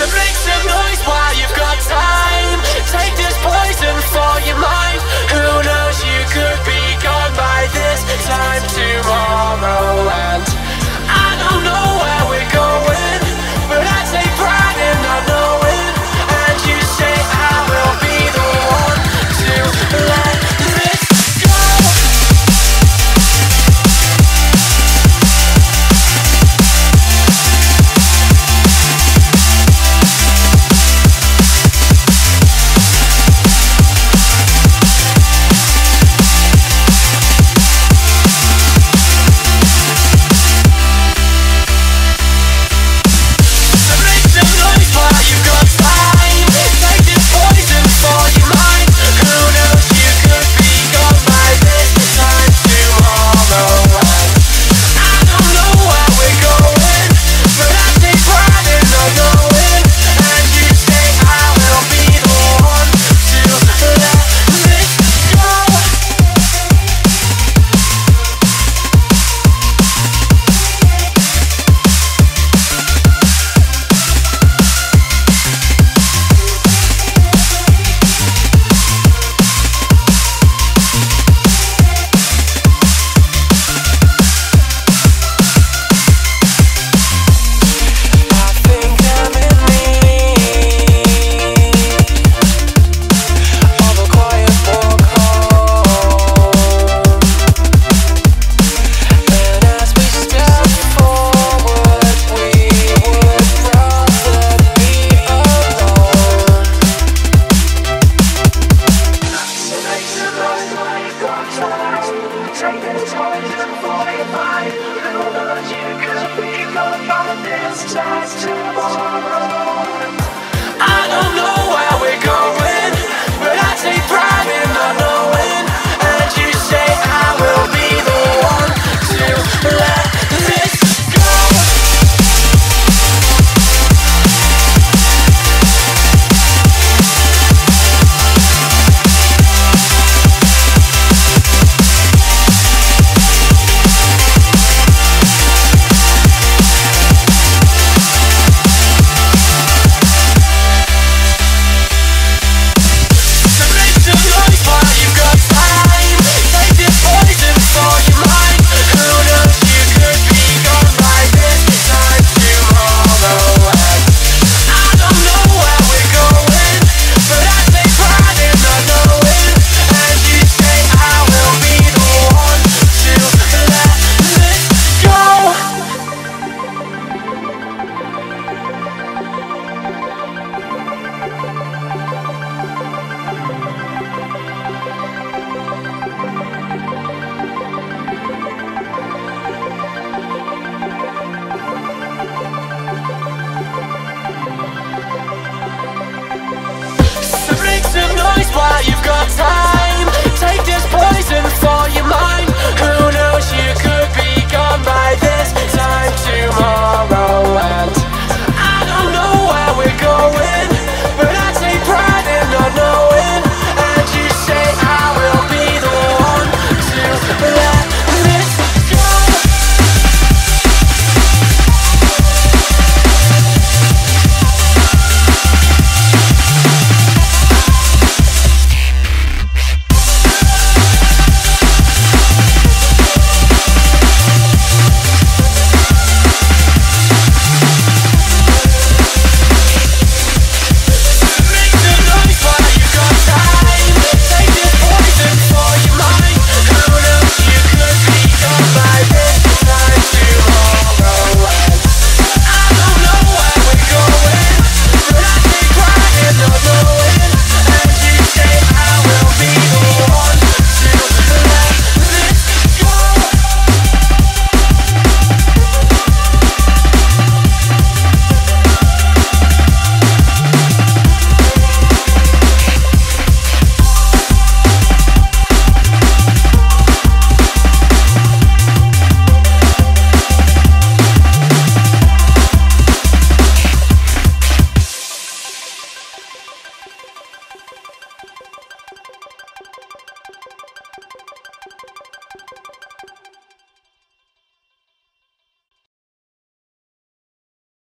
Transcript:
to break Cause you think You could be caught find this time tomorrow why you've got time.